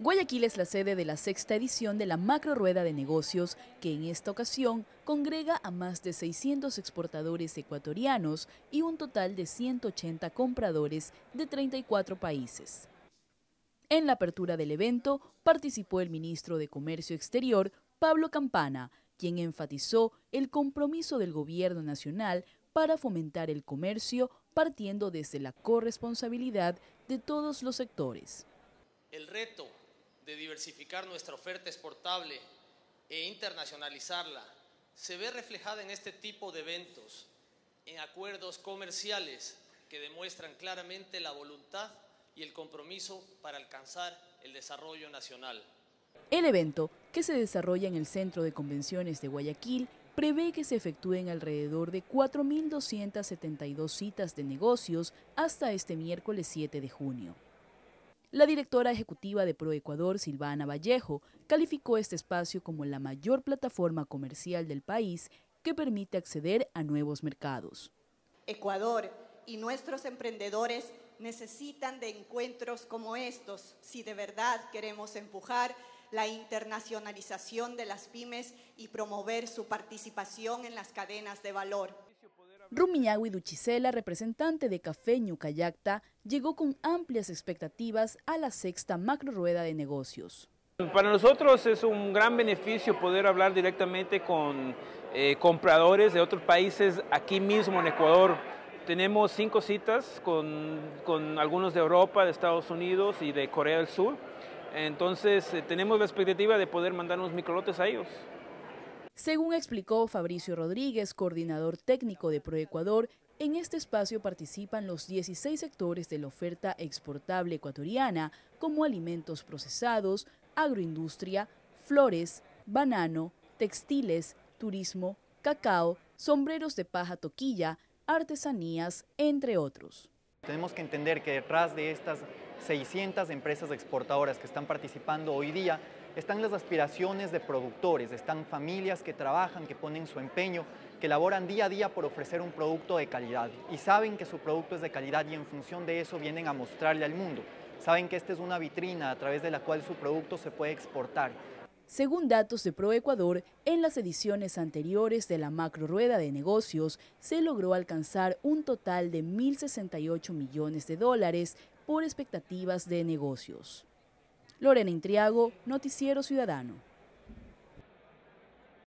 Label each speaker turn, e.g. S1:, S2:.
S1: Guayaquil es la sede de la sexta edición de la Macro Rueda de Negocios, que en esta ocasión congrega a más de 600 exportadores ecuatorianos y un total de 180 compradores de 34 países. En la apertura del evento participó el ministro de Comercio Exterior, Pablo Campana, quien enfatizó el compromiso del gobierno nacional para fomentar el comercio partiendo desde la corresponsabilidad de todos los sectores.
S2: El reto de diversificar nuestra oferta exportable e internacionalizarla se ve reflejada en este tipo de eventos, en acuerdos comerciales que demuestran claramente la voluntad y el compromiso para alcanzar el desarrollo nacional.
S1: El evento, que se desarrolla en el Centro de Convenciones de Guayaquil, prevé que se efectúen alrededor de 4.272 citas de negocios hasta este miércoles 7 de junio. La directora ejecutiva de ProEcuador, Silvana Vallejo, calificó este espacio como la mayor plataforma comercial del país que permite acceder a nuevos mercados.
S3: Ecuador y nuestros emprendedores necesitan de encuentros como estos si de verdad queremos empujar la internacionalización de las pymes y promover su participación en las cadenas de valor.
S1: Rumiñahui Duchisela, representante de Café Ñucayacta, llegó con amplias expectativas a la sexta macro rueda de negocios.
S4: Para nosotros es un gran beneficio poder hablar directamente con eh, compradores de otros países aquí mismo en Ecuador. Tenemos cinco citas con, con algunos de Europa, de Estados Unidos y de Corea del Sur. Entonces eh, tenemos la expectativa de poder mandar unos microlotes a ellos.
S1: Según explicó Fabricio Rodríguez, coordinador técnico de ProEcuador, en este espacio participan los 16 sectores de la oferta exportable ecuatoriana, como alimentos procesados, agroindustria, flores, banano, textiles, turismo, cacao, sombreros de paja toquilla, artesanías, entre otros.
S5: Tenemos que entender que detrás de estas 600 empresas exportadoras que están participando hoy día están las aspiraciones de productores, están familias que trabajan, que ponen su empeño, que laboran día a día por ofrecer un producto de calidad y saben que su producto es de calidad y en función de eso vienen a mostrarle al mundo. Saben que esta es una vitrina a través de la cual su producto se puede exportar.
S1: Según datos de ProEcuador, en las ediciones anteriores de la macro rueda de negocios se logró alcanzar un total de 1.068 millones de dólares por expectativas de negocios. Lorena Intriago, Noticiero Ciudadano.